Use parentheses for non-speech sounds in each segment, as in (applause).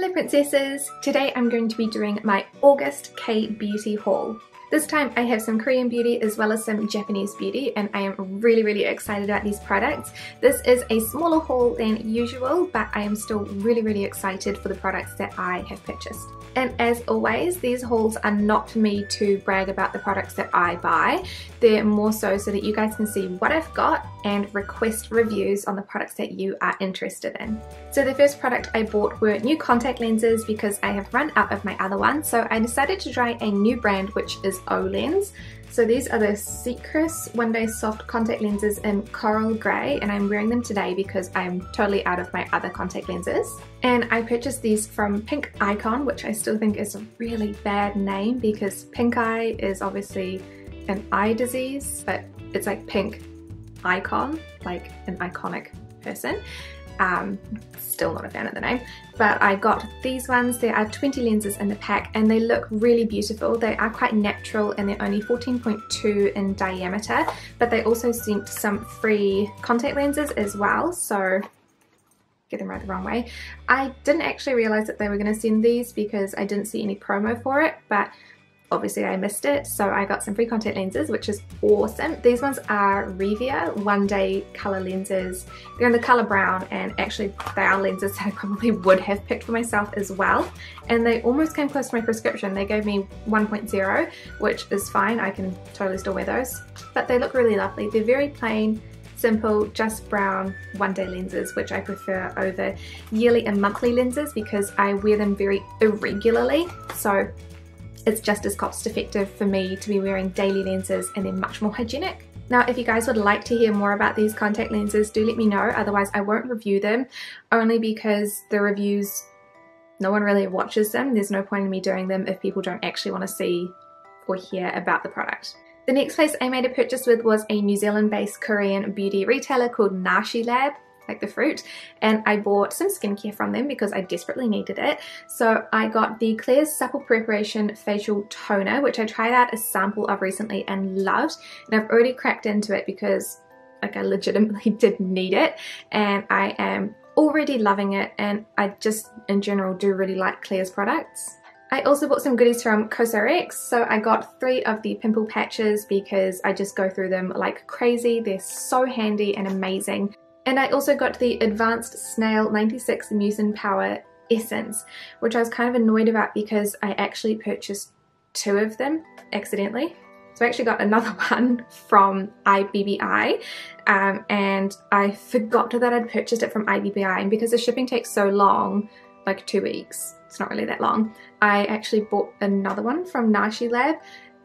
Hello princesses! Today I'm going to be doing my August K Beauty haul. This time I have some Korean beauty as well as some Japanese beauty and I am really really excited about these products. This is a smaller haul than usual but I am still really really excited for the products that I have purchased. And as always, these hauls are not for me to brag about the products that I buy. They're more so so that you guys can see what I've got and request reviews on the products that you are interested in. So the first product I bought were new contact lenses because I have run out of my other ones. So I decided to try a new brand which is Olens. So these are the Secriss One Day Soft Contact Lenses in Coral Grey and I'm wearing them today because I'm totally out of my other contact lenses. And I purchased these from Pink Icon, which I still think is a really bad name because pink eye is obviously an eye disease, but it's like pink icon, like an iconic person. Um, still not a fan of the name, but I got these ones. There are 20 lenses in the pack and they look really beautiful. They are quite natural and they're only 14.2 in diameter, but they also sent some free contact lenses as well. So get them right the wrong way. I didn't actually realize that they were going to send these because I didn't see any promo for it, but obviously I missed it so I got some free contact lenses which is awesome. These ones are Revia one day color lenses. They're in the color brown and actually they are lenses (laughs) that I probably would have picked for myself as well and they almost came close to my prescription. They gave me 1.0 which is fine I can totally still wear those but they look really lovely. They're very plain simple just brown one day lenses which I prefer over yearly and monthly lenses because I wear them very irregularly so it's just as cost effective for me to be wearing daily lenses and they're much more hygienic. Now if you guys would like to hear more about these contact lenses do let me know otherwise I won't review them only because the reviews no one really watches them there's no point in me doing them if people don't actually want to see or hear about the product. The next place I made a purchase with was a New Zealand based Korean beauty retailer called Nashi Lab like the fruit and I bought some skincare from them because I desperately needed it so I got the Klairs Supple Preparation Facial Toner which I tried out a sample of recently and loved and I've already cracked into it because like I (laughs) legitimately did need it and I am already loving it and I just in general do really like Klairs products. I also bought some goodies from COSRX. So I got three of the pimple patches because I just go through them like crazy. They're so handy and amazing. And I also got the Advanced Snail 96 Mucin Power Essence, which I was kind of annoyed about because I actually purchased two of them accidentally. So I actually got another (laughs) one from IBBI um, and I forgot that I'd purchased it from IBBI and because the shipping takes so long, like two weeks, it's not really that long, I actually bought another one from Nashi Lab.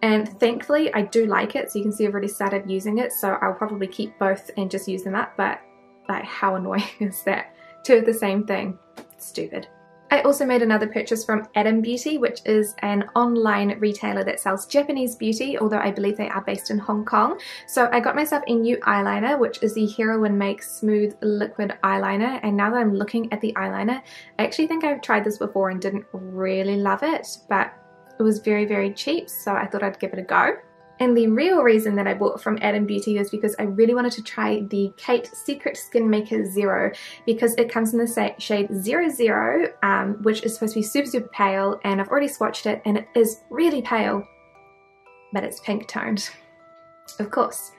And thankfully I do like it so you can see I've already started using it. So I'll probably keep both and just use them up. But like how annoying (laughs) is that? Two of the same thing. Stupid. I also made another purchase from Adam Beauty, which is an online retailer that sells Japanese beauty, although I believe they are based in Hong Kong. So I got myself a new eyeliner, which is the Heroine Make Smooth Liquid Eyeliner. And now that I'm looking at the eyeliner, I actually think I've tried this before and didn't really love it, but it was very, very cheap. So I thought I'd give it a go. And the real reason that I bought from Adam Beauty is because I really wanted to try the Kate Secret Skin Maker Zero because it comes in the shade 00, um, which is supposed to be super, super pale, and I've already swatched it, and it is really pale, but it's pink toned, (laughs) of course.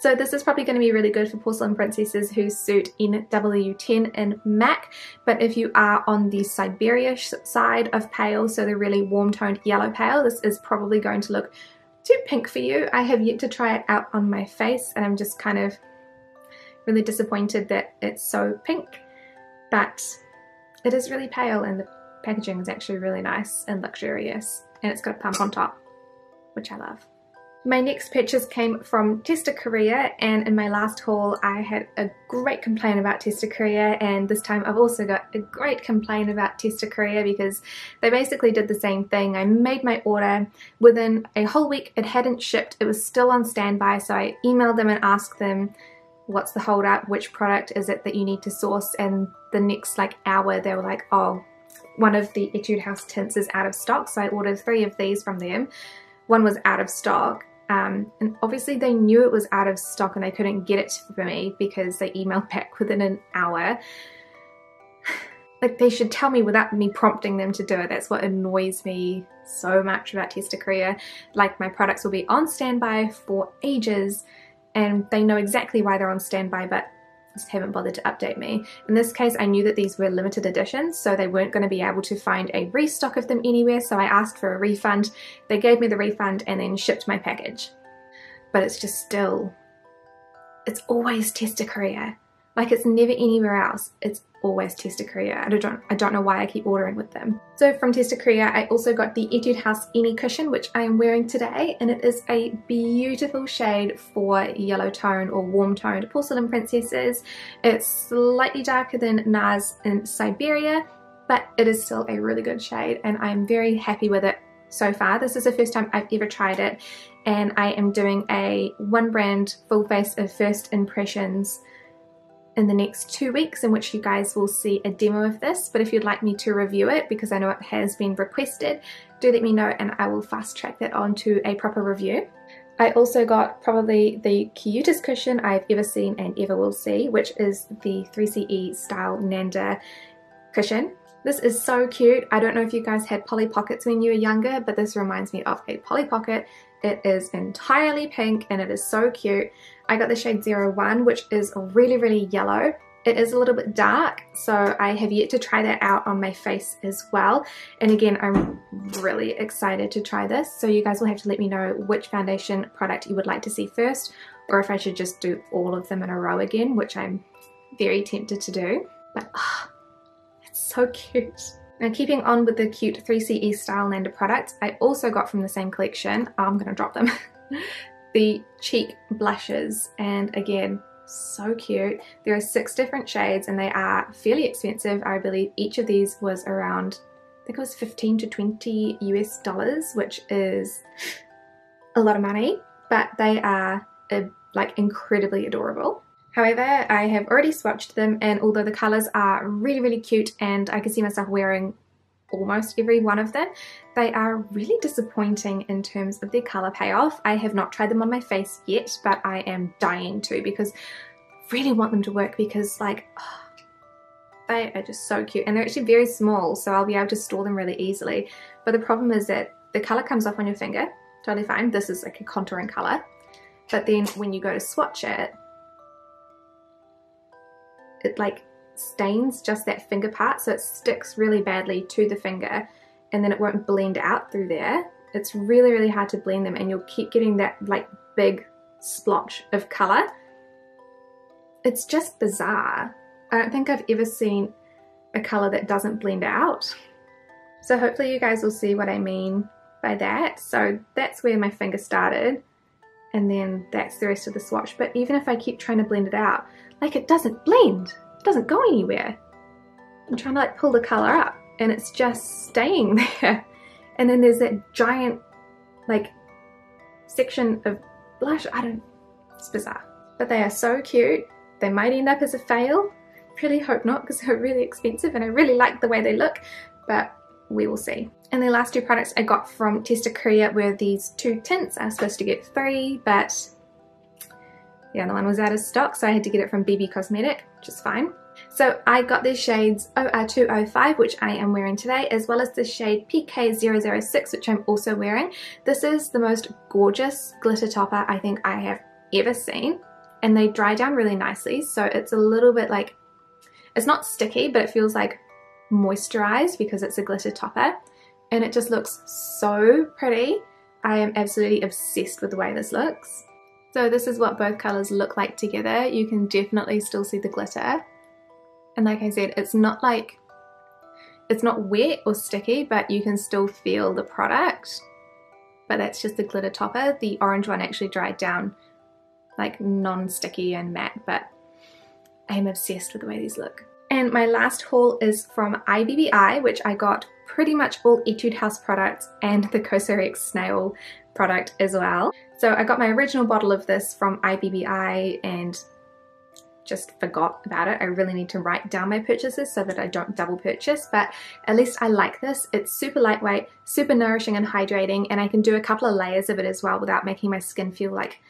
So this is probably going to be really good for porcelain princesses who suit NW10 and MAC, but if you are on the Siberia side of pale, so the really warm toned yellow pale, this is probably going to look too pink for you. I have yet to try it out on my face and I'm just kind of really disappointed that it's so pink. But it is really pale and the packaging is actually really nice and luxurious and it's got a pump on top, which I love. My next purchase came from Tester Korea and in my last haul I had a great complaint about Tester Korea and this time I've also got a great complaint about Tester Korea because they basically did the same thing. I made my order. Within a whole week it hadn't shipped. It was still on standby so I emailed them and asked them what's the hold up which product is it that you need to source? And the next like hour they were like oh one of the Etude House tints is out of stock. So I ordered three of these from them. One was out of stock um, and obviously they knew it was out of stock and they couldn't get it for me because they emailed (laughs) back within an hour. (sighs) like they should tell me without me prompting them to do it. That's what annoys me so much about Tester Korea. Like my products will be on standby for ages and they know exactly why they're on standby but just haven't bothered to update me. In this case, I knew that these were limited editions, so they weren't going to be able to find a restock of them anywhere, so I asked for a refund. They gave me the refund and then shipped my package. But it's just still, it's always Tester Korea. Like it's never anywhere else. It's always Tester Korea. I don't, I don't know why I keep ordering with them. So from Tester Korea, I also got the Etude House Any Cushion, which I am wearing today, and it is a beautiful shade for yellow tone or warm toned porcelain princesses. It's slightly darker than NARS in Siberia, but it is still a really good shade, and I'm very happy with it so far. This is the first time I've ever tried it, and I am doing a one brand full face of first impressions in the next two weeks in which you guys will see a demo of this but if you'd like me to review it because I know it has been requested do let me know and I will fast track that onto a proper review. I also got probably the cutest cushion I've ever seen and ever will see which is the 3CE Stylenanda cushion. This is so cute. I don't know if you guys had Polly Pockets when you were younger but this reminds me of a Polly Pocket. It is entirely pink and it is so cute. I got the shade 01 which is really really yellow. It is a little bit dark so I have yet to try that out on my face as well. And again I'm really excited to try this. So you guys will have to let me know which foundation product you would like to see first or if I should just do all of them in a row again which I'm very tempted to do. But oh, it's so cute. Now keeping on with the cute 3CE Stylenanda products, I also got from the same collection, I'm going to drop them, (laughs) the cheek blushes and again so cute. There are six different shades and they are fairly expensive. I believe each of these was around I think it was 15 to 20 US dollars which is a lot of money but they are uh, like incredibly adorable. However, I have already swatched them and although the colours are really, really cute and I can see myself wearing almost every one of them. They are really disappointing in terms of their colour payoff. I have not tried them on my face yet, but I am dying to because I really want them to work because like, oh, (sighs) they are just so cute and they're actually very small so I'll be able to store them really easily. But the problem is that the colour comes off on your finger, totally fine. This is like a contouring colour. But then when you go to swatch it, it like stains just that finger part so it sticks really badly to the finger and then it won't blend out through there. It's really really hard to blend them and you'll keep getting that like big splotch of colour. It's just bizarre. I don't think I've ever seen a colour that doesn't blend out. So hopefully you guys will see what I mean by that. So that's where my finger started and then that's the rest of the swatch. But even if I keep trying to blend it out, like it doesn't blend. Doesn't go anywhere. I'm trying to like pull the color up and it's just staying (laughs) there. And then there's that giant like section of blush. I don't, it's bizarre. But they are so cute. They might end up as a fail. Really hope not because they're really expensive and I really like the way they look, but we will see. And the last two products I got from Tester Korea were these two tints. I was supposed to get three, but the other one was out of stock, so I had to get it from BB Cosmetic, which is fine. So I got these shades OR205, which I am wearing today, as well as the shade PK006, which I'm also wearing. This is the most gorgeous glitter topper I think I have ever seen. And they dry down really nicely, so it's a little bit like, it's not sticky, but it feels like moisturized because it's a glitter topper. And it just looks so pretty. I am absolutely obsessed with the way this looks. So this is what both colours look like together. You can definitely still see the glitter. And like I said, it's not like, it's not wet or sticky, but you can still feel the product. But that's just the glitter topper. The orange one actually dried down like non-sticky and matte, but I'm obsessed with the way these look. And my last haul is from IBBI, which I got pretty much all Etude House products and the Cosrx snail product as well. So I got my original bottle of this from IBBI and just forgot about it. I really need to write down my purchases so that I don't double purchase, but at least I like this. It's super lightweight, super nourishing and hydrating, and I can do a couple of layers of it as well without making my skin feel like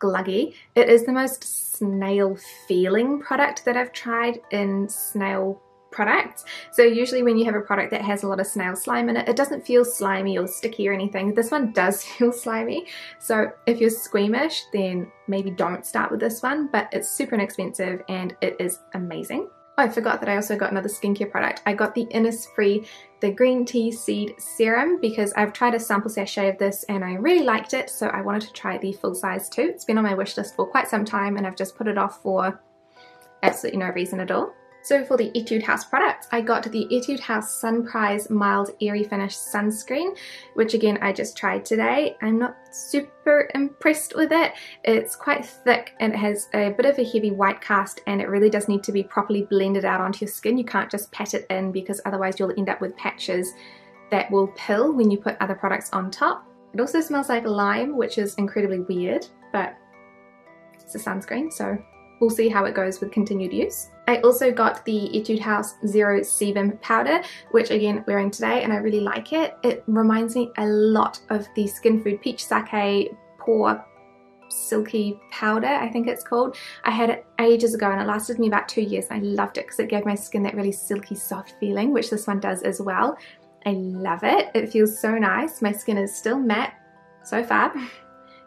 gluggy. It is the most snail feeling product that I've tried in snail products. So usually when you have a product that has a lot of snail slime in it, it doesn't feel slimy or sticky or anything. This one does (laughs) feel slimy. So if you're squeamish, then maybe don't start with this one, but it's super inexpensive and it is amazing. Oh, I forgot that I also got another skincare product. I got the Innisfree, the green tea seed serum because I've tried a sample sachet of this and I really liked it. So I wanted to try the full size too. It's been on my wish list for quite some time and I've just put it off for absolutely no reason at all. So for the Etude House products, I got the Etude House Sunprise Mild Airy Finish Sunscreen, which again I just tried today. I'm not super impressed with it. It's quite thick and it has a bit of a heavy white cast and it really does need to be properly blended out onto your skin. You can't just pat it in because otherwise you'll end up with patches that will pill when you put other products on top. It also smells like lime, which is incredibly weird, but it's a sunscreen, so we'll see how it goes with continued use. I also got the Etude House Zero Sebum powder, which again wearing today and I really like it. It reminds me a lot of the Skin Food Peach Sake Pore silky powder I think it's called. I had it ages ago and it lasted me about two years I loved it because it gave my skin that really silky soft feeling which this one does as well. I love it. It feels so nice. My skin is still matte so far.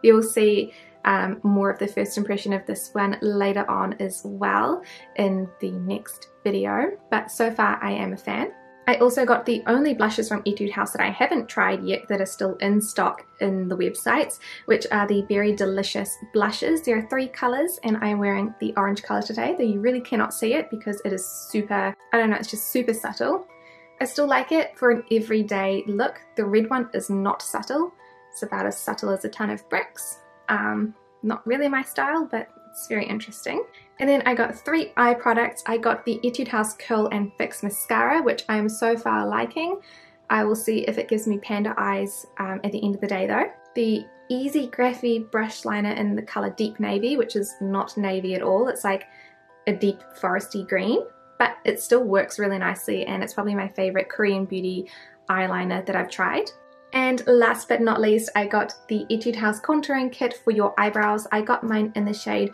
You'll see um, more of the first impression of this one later on as well in the next video. But so far I am a fan. I also got the only blushes from Etude House that I haven't tried yet that are still in stock in the websites, which are the Berry Delicious blushes. There are three colours and I'm wearing the orange colour today, though you really cannot see it because it is super, I don't know, it's just super subtle. I still like it for an everyday look. The red one is not subtle. It's about as subtle as a ton of bricks. Um, not really my style, but it's very interesting. And then I got three eye products. I got the Etude House Curl and Fix Mascara, which I am so far liking. I will see if it gives me panda eyes um, at the end of the day though. The Easy Graphy brush liner in the colour Deep Navy, which is not navy at all. It's like a deep foresty green, but it still works really nicely and it's probably my favourite Korean Beauty eyeliner that I've tried. And last but not least, I got the Etude House contouring kit for your eyebrows. I got mine in the shade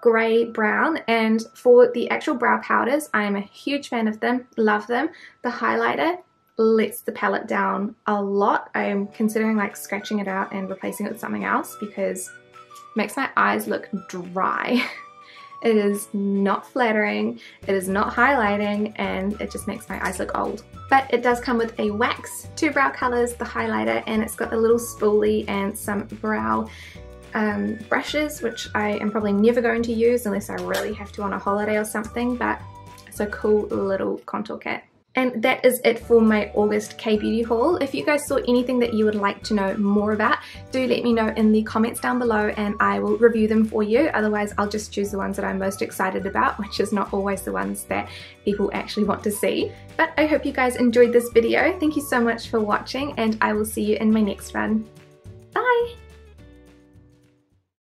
grey brown. And for the actual brow powders I am a huge fan of them. Love them. The highlighter lets the palette down a lot. I am considering like scratching it out and replacing it with something else because it makes my eyes look dry (laughs) It is not flattering, it is not highlighting, and it just makes my eyes look old. But it does come with a wax, two brow colors, the highlighter, and it's got a little spoolie and some brow um, brushes, which I am probably never going to use unless I really have to on a holiday or something, but it's a cool little contour kit. And that is it for my August K-Beauty haul. If you guys saw anything that you would like to know more about, do let me know in the comments down below and I will review them for you. Otherwise, I'll just choose the ones that I'm most excited about, (laughs) which is not always the ones that people actually want to see. But I hope you guys enjoyed this video. Thank you so much for watching and I will see you in my next one. Bye!